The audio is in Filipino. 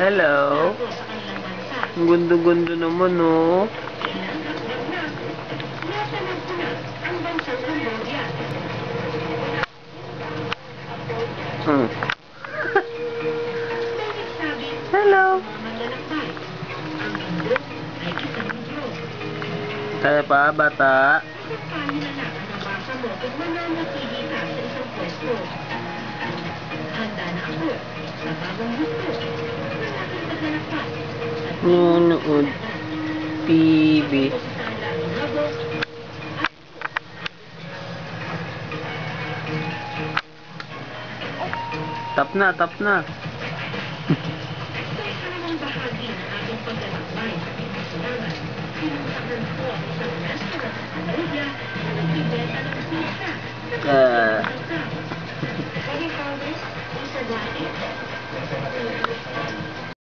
Hello. Ang gundo-gundo naman, oh. Hmm. Hello. Kaya pa, bata? Nunood. TV. Tap na, tap na. Ah.